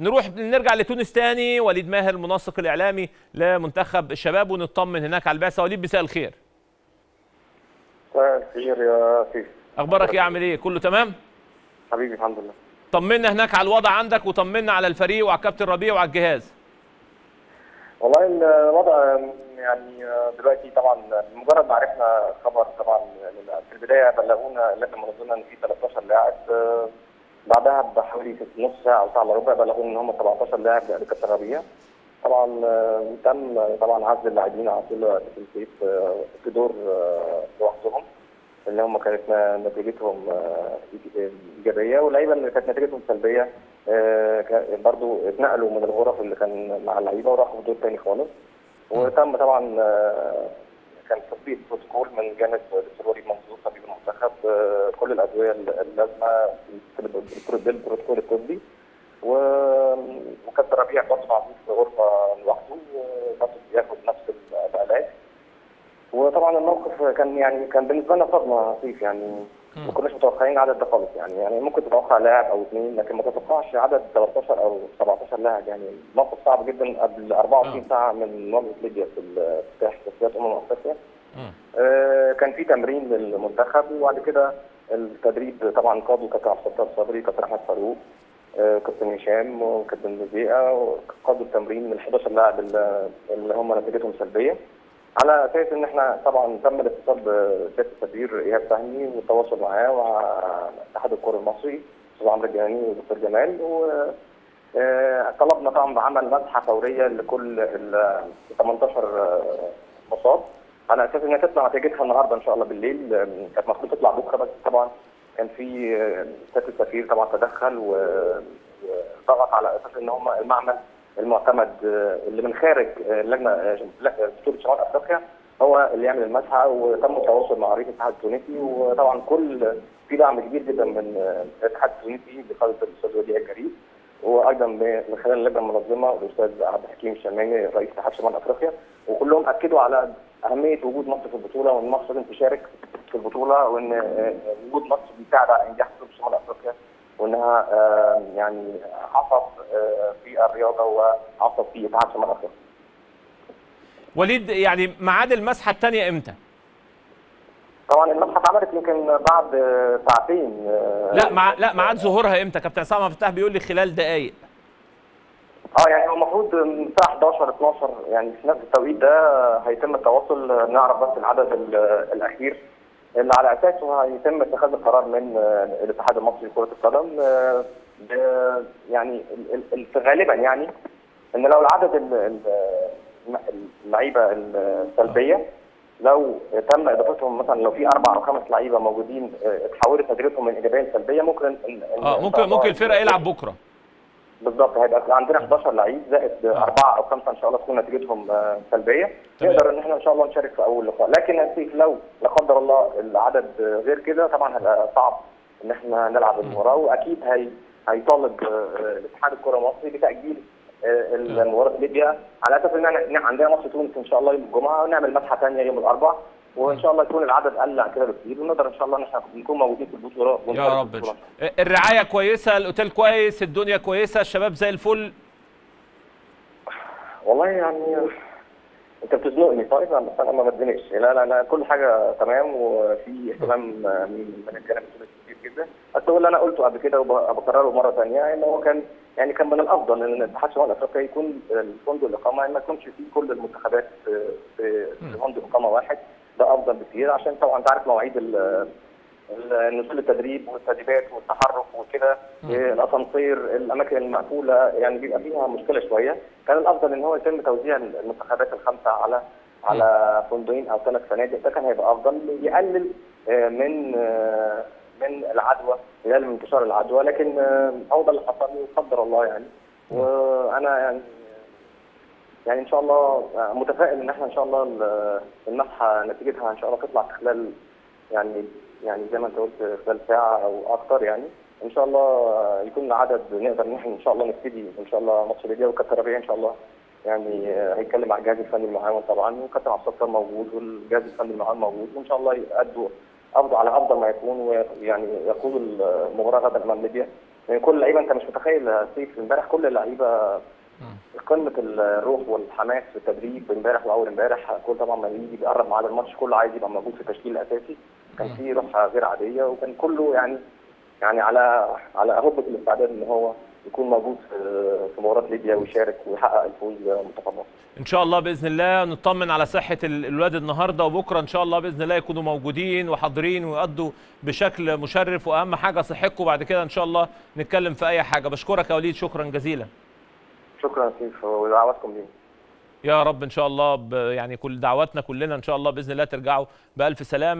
نروح نرجع لتونس تاني. وليد ماهر المنسق الإعلامي لمنتخب الشباب ونطمن هناك على البعثة. وليد مساء الخير. مساء الخير يا سيف أخبارك إيه؟ عامل إيه؟ كله تمام؟ حبيبي الحمد لله. طمنا هناك على الوضع عندك وطمنا على الفريق وعلى كابتن ربيع وعلى الجهاز. والله الوضع يعني دلوقتي طبعا مجرد ما عرفنا خبر طبعا في البداية بلغونا اللجنه المنظمه إن في 13 لاعب بعدها بحوالي نص ساعة أو ساعة إلا ربع بلغونا إن هم 17 لاعب لكابتن ربيع طبعا تم طبعا عزل اللاعبين على طول في في دور لوحدهم اللي هم كانت نتيجتهم إيجابية واللعيبة اللي كانت نتيجتهم سلبية برضو اتنقلوا من الغرف اللي كان مع اللعيبة وراحوا في دور تاني خالص. وتم طبعا كان تطبيق بروتوكول من جانب الدكتور وليد منصور طبيب المنتخب كل الأدوية اللازمة بالبروتوكول الطبي. وكابتن ربيع برضه معمول في غرفة لوحده برضه بياخد نفس العلاج. وطبعا الموقف كان يعني كان بالنسبة لنا صدمة لطيف يعني ما كناش متوقعين العدد ده خالص يعني. يعني ممكن تتوقع لاعب أو اثنين لكن ما تتوقعش عدد 13 أو 17 لاعب يعني. موقف صعب جدا قبل 24 ساعة من مواجهه ليبيا في افتتاح تصفيات أمم أفريقيا. آه كان في تمرين للمنتخب وبعد كده التدريب طبعا قاده كابتن عبد الستار صبري كابتن أحمد فاروق آه كابتن هشام وكابتن مزيقه قادوا التمرين من 11 لاعب اللي هم نتيجتهم سلبية. على أساس إن إحنا طبعا تم الاتصال بسيادة التدبير إيهاب فهمي والتواصل معاه ومع اتحاد الكرة المصري أستاذ عمرو الجهاني والدكتور جمال و طلبنا طبعا بعمل مسحه فورية لكل ال 18 مصاب. على أساس إنها تطلع نتيجتها النهارده إن شاء الله بالليل. كانت المفروض تطلع بكرة بس طبعا كان في سياده السفير طبعا تدخل وضغط على أساس إن هم المعمل المعتمد اللي من خارج اللجنه بطوله شمال أفريقيا هو اللي يعمل المسحه وتم التواصل مع رئيس الاتحاد التونسي. وطبعا كل في دعم كبير جدا من الاتحاد التونسي بقياده الأستاذ وديع الجريد وأيضا من خلال اللجنة المنظمة الأستاذ عبد الحكيم الشماني رئيس اتحاد شمال أفريقيا. وكلهم أكدوا على أهمية وجود مصر في البطولة وإن مصر لازم تشارك في البطولة وإن وجود مصر بيساعد على إنجاح بطولة شمال أفريقيا وإنها يعني عصب في الرياضة وعصب في اتحاد شمال أفريقيا. وليد يعني ميعاد المسحة الثانية إمتى؟ طبعا المسحة اتعملت يمكن بعد ساعتين لا مع لا ميعاد ظهورها إمتى؟ كابتن عصام الفتاح بيقول لي خلال دقائق. آه يعني المفروض من الساعة 11 12 يعني في نفس التوقيت ده هيتم التواصل نعرف بس العدد الأخير اللي على أساسه هيتم اتخاذ القرار من الاتحاد المصري لكرة القدم. يعني غالبا يعني إن لو العدد اللعيبة السلبية لو تم إضافتهم مثلا لو في أربع أو خمس لعيبة موجودين اتحولت نتيجتهم من إيجابية لسلبية ممكن آه ممكن ممكن الفرقة يلعب بكرة. بالظبط هيبقى عندنا 11 لعيب زائد أربعة أو خمسة إن شاء الله تكون نتيجتهم سلبية. نقدر إن إحنا إن شاء الله نشارك في أول لقاء. لكن لو لا قدر الله العدد غير كده طبعا هيبقى صعب إن إحنا نلعب المباراه وأكيد هي هيطالب الاتحاد الكرة المصري بتأجيل المباراه ليبيا. على أساس إن إحنا عندنا ماتش تونس إن شاء الله يوم الجمعة ونعمل مسحه ثانية يوم الأربعاء. وإن شاء الله يكون العدد قل عن كده بكتير ونقدر إن شاء الله إن إحنا نكون موجودين في البطوله يا رب. الرعاية كويسة الأوتيل كويس الدنيا كويسة الشباب زي الفل. والله يعني أنت بتزنقني طيب؟ بس أنا ما بتزنقش. لا لا لا كل حاجة تمام وفي اهتمام من من الجانب كتير جدا. بس هو اللي أنا قلته قبل كده وبكرره مرة ثانية إن هو كان يعني كان من الأفضل إن الاتحاد شمال افريقيا يكون الفندق الاقامه ما يكونش فيه كل المنتخبات في فندق إقامة واحد. ده أفضل بكتير عشان طبعا أنت عارف مواعيد نزول التدريب والتدريبات والتحرك وكده الأسانسير الأماكن المقفولة يعني بيبقى فيها مشكلة شوية. كان الأفضل إن هو يتم توزيع المنتخبات الخمسة على على فندقين أو ثلاث فنادق. ده كان هيبقى أفضل يقلل من من العدوى يقلل من انتشار العدوى. لكن هو ده اللي حصل قدر الله يعني. وأنا يعني يعني إن شاء الله متفائل إن إحنا إن شاء الله المسحه نتيجتها إن شاء الله تطلع في خلال يعني يعني زي ما أنت قلت خلال ساعة أو أكثر يعني. إن شاء الله يكون العدد نقدر إن إحنا إن شاء الله نبتدي إن شاء الله ماتش ليبيا وكابتن ربيع إن شاء الله يعني هيتكلم مع الجهاز الفني المعاون طبعا وكابتن عبد الستار موجود والجهاز الفني المعاون موجود وإن شاء الله يأدوا أفضل على أفضل ما يكون ويعني يقودوا المباراة غدا أمام ليبيا. يعني كل اللعيبة أنت مش متخيل سيف امبارح كل اللعيبة قمة الروح والحماس في التدريب امبارح وأول امبارح كل طبعا ما يجي بيقرب ميعاد الماتش كله عايز يبقى موجود في التشكيل الأساسي. كان في روح غير عادية وكان كله يعني يعني على على هبة الاستعداد إن هو يكون موجود في مباراة ليبيا ويشارك ويحقق الفوز منتخب مصر. إن شاء الله بإذن الله نطمن على صحة ال- الولاد النهارده وبكرة إن شاء الله بإذن الله يكونوا موجودين وحاضرين ويقضوا بشكل مشرف وأهم حاجة صحتكم. بعد كده إن شاء الله نتكلم في أي حاجة. بشكرك يا وليد شكرا جزيلا. شكرا سيف ودعواتكم لينا. يا رب إن شاء الله يعني كل دعواتنا كلنا إن شاء الله بإذن الله ترجعوا بألف سلامة